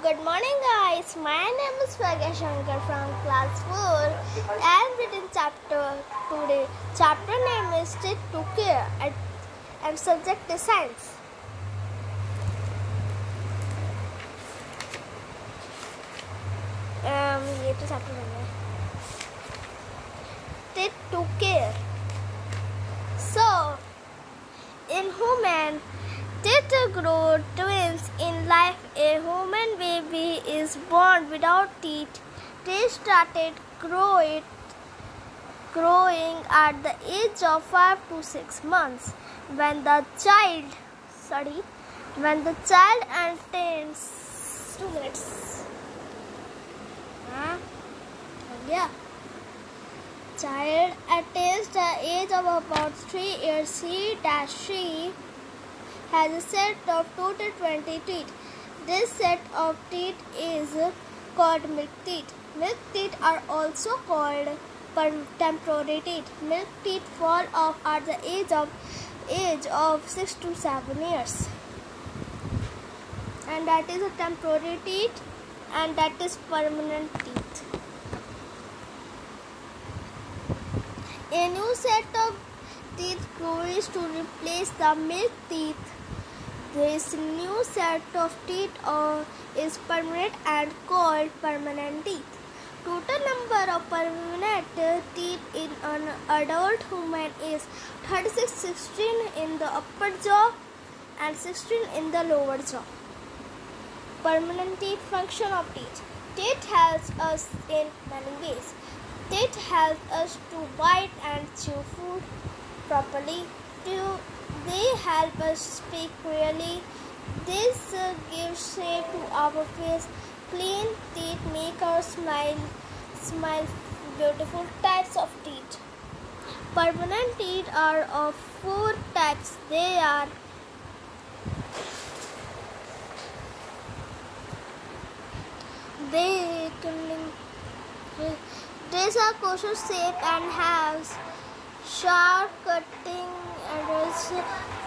good morning guys. My name is Vagya Shankar from class 4 I have written chapter today. Chapter name is take to care and, and subject is science. Um chapter take to care. So in human grow twins in life, a human baby is born without teeth. They started growing, growing at the age of five to six months. When the child, sorry, when the child attains two minutes. Huh? Yeah. Child attains the age of about three years. He dash she has a set of total 20 teeth. This set of teeth is called milk teeth. Milk teeth are also called temporary teeth. Milk teeth fall off at the age of age of 6 to 7 years. And that is a temporary teeth and that is permanent teeth. A new set of teeth grows to replace the milk teeth. This new set of teeth uh, is permanent and called permanent teeth. Total number of permanent teeth in an adult human is 36, 16 in the upper jaw and 16 in the lower jaw. Permanent teeth function of teeth. Teeth helps us in many ways. Teeth helps us to bite and chew food properly. Do they help us speak clearly. This uh, gives shape to our face. Clean teeth make our smile smile beautiful types of teeth. Permanent teeth are of four types. They are they these are kosher shape and have sharp cutting edges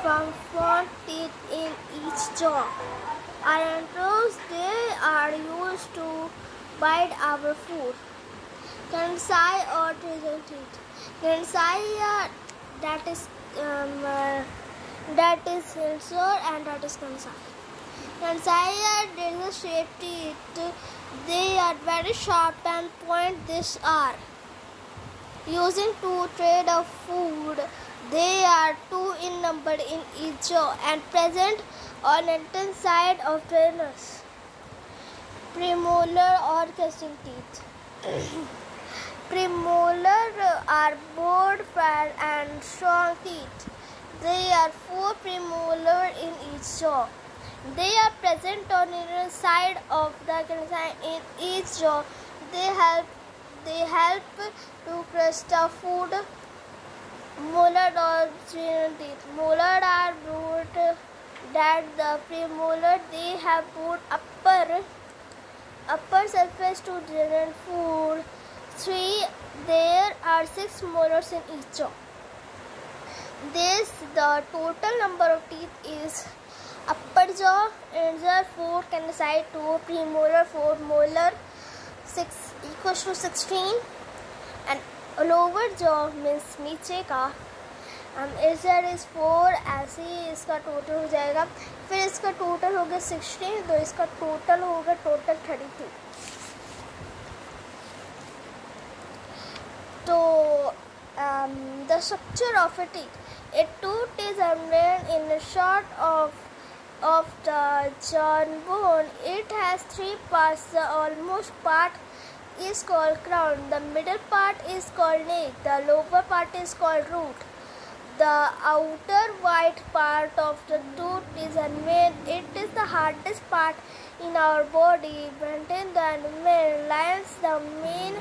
from front teeth in each jaw. Toes they are used to bite our food. Kansai or treasure teeth. Kansai uh, that is um, uh, that is sensor and that is kansai. Kansai are shaped teeth. They are very sharp and point this are using to trade of food. They are two in number in each jaw and present on the side of trainers. Premolar or casting teeth. Premolar are bold, fat, and strong teeth. They are four premolar in each jaw. They are present on the side of the in each jaw. They help they help to crush the food. Molar or teeth. Molar are root that the premolar they have put upper upper surface to drain food. Three there are six molars in each jaw. This the total number of teeth is upper jaw, inner four, can side two, premolar, four molar, six question sixteen and lower jaw means नीचे का। S जर is four ऐसे ही इसका total हो जाएगा। फिर इसका total हो गया सिक्सटीन तो इसका टोटल होगा टोटल थर्टी टू तो the structure of it it it tooth is hundred in short of of the jawbone it has three parts, the almost part is called crown. The middle part is called neck, The lower part is called root. The outer white part of the tooth is enamel. It is the hardest part in our body. Between the enamel lies the main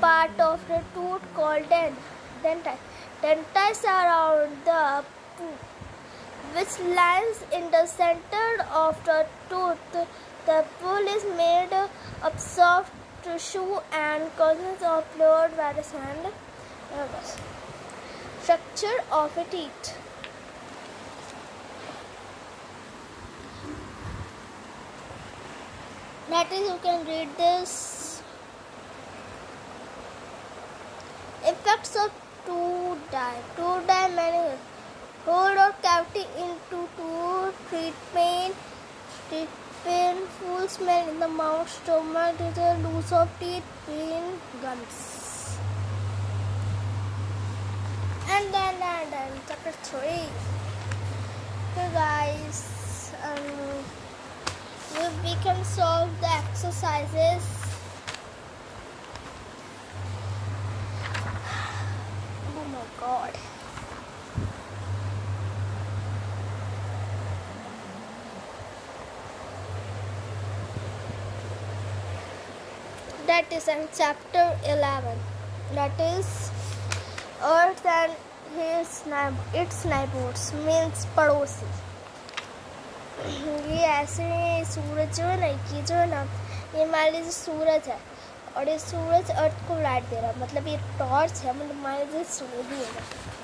part of the tooth called dent. Dentine. Dentites are around the tooth which lies in the center of the tooth. The pulp is made of soft tissue and consists of blood, virus, and nervous. Uh, Structure of a teeth. that is you can read this effects of two die two many hold or cavity into two treatment treat painful smell in the mouth stomach loss of teeth pain gums. And then and then chapter 3 okay guys um we can solve the exercises that is in chapter 11 that is, earth and his its neighbors means पड़ोसी। ये ऐसे सूरज जो है ना, ये जो है ना, ये मान लीजिए सूरज है, और ये सूरज अर्थ को लाइट दे रहा है मतलब ये टॉर्च है मतलब मान लीजिए सूरज ही है।